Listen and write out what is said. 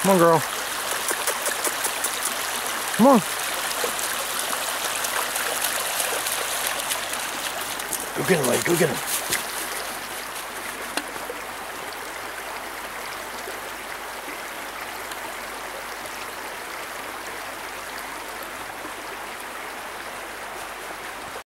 Come on, girl. Come on. Go get him, lady. Go get him.